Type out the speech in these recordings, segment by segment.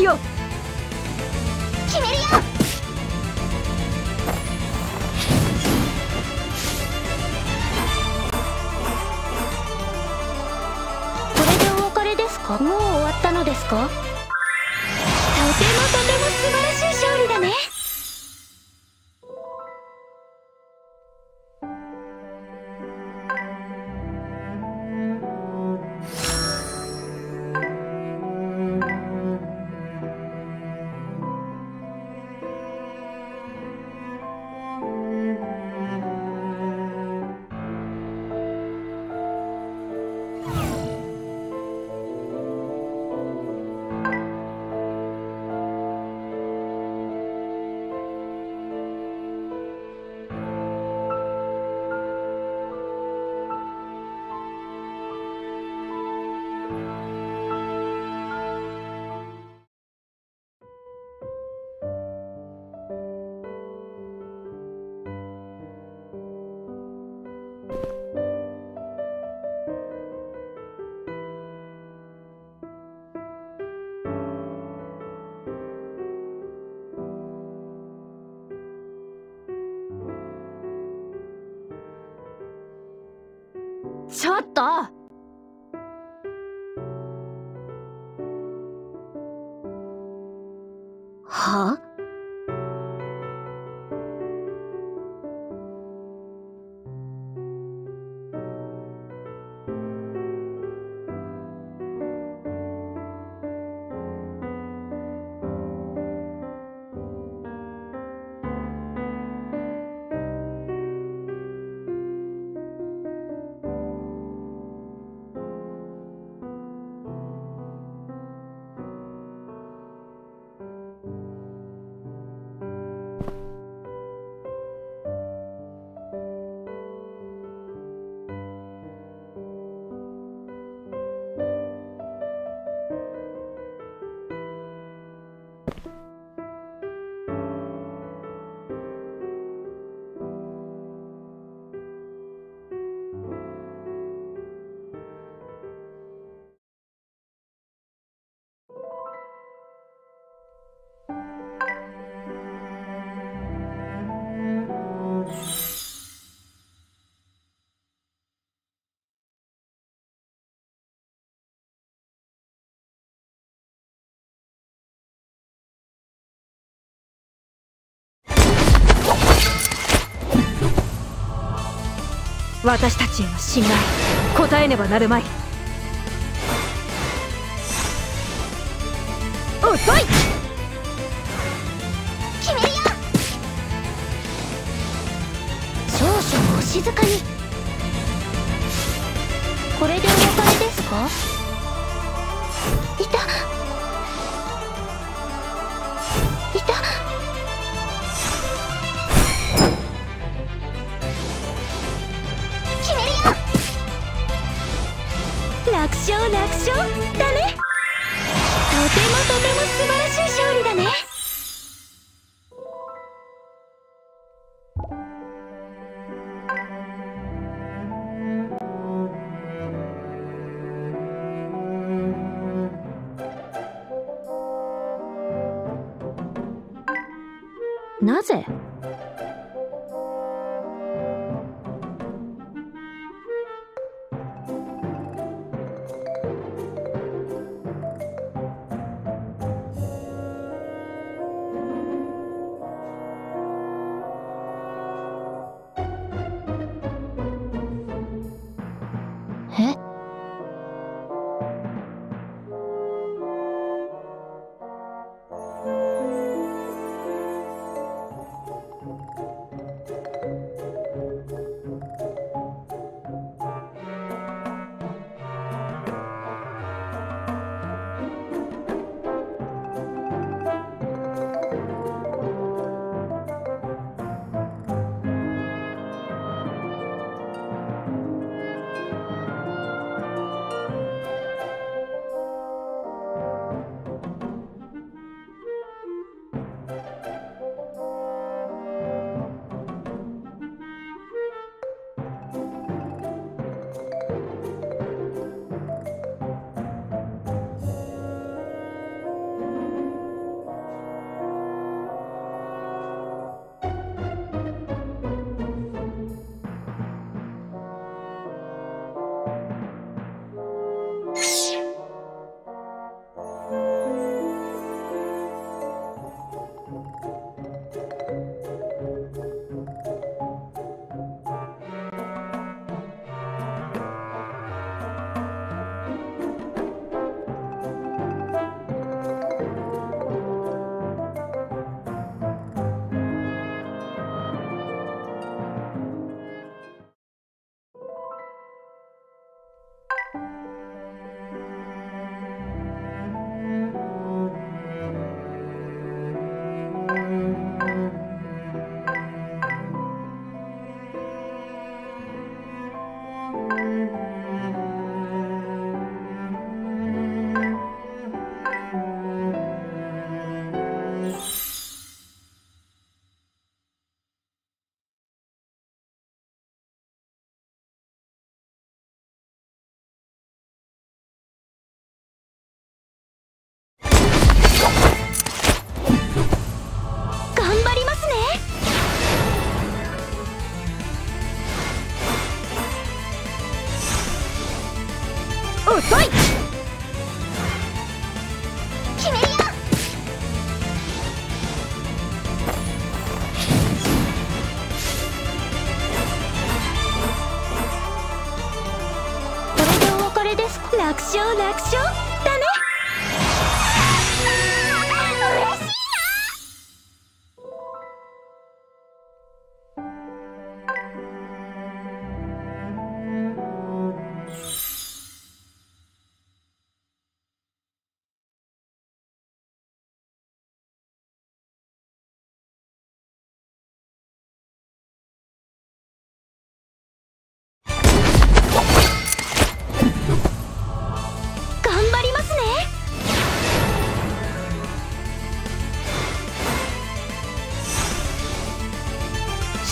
しようあ私たちへの信頼答えねばなるまい。遅い！決めるよ少々お静かに。これでお別れですか？いた。勝楽勝だね。とてもとても素晴らしい勝利だね。なぜ？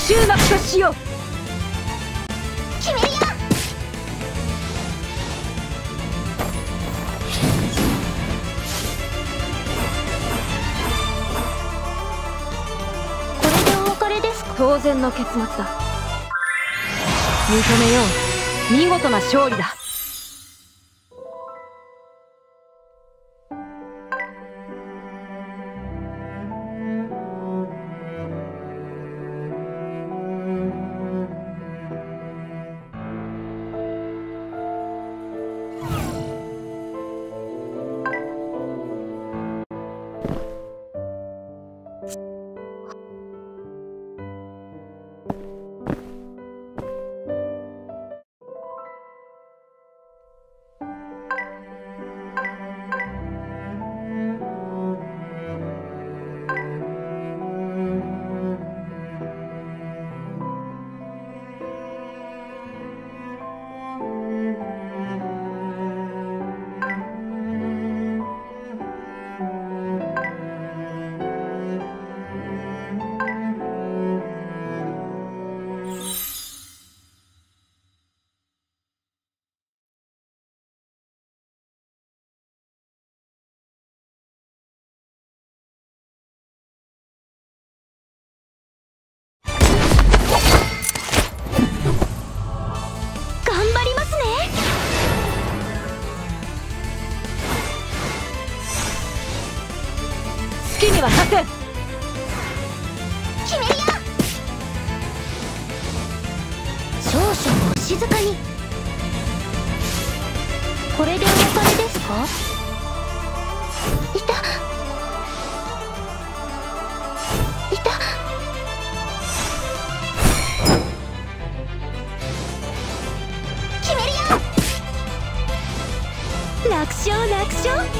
終幕としよう。決めるよ。これでお別れですか？当然の結末だ。認めよう。見事な勝利だせん決めるよ少々お静かに。これでお別れですか？いた。いた。決めるよ。楽勝楽勝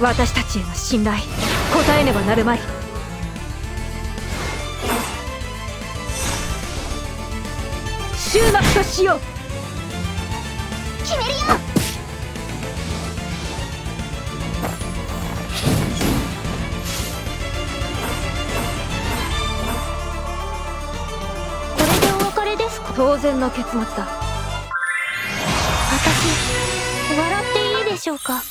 私たちへの信頼答えねばなるまい。終幕としよう。決めるよ。これでお別れですか？当然の結末だ。私笑っていいでしょうか？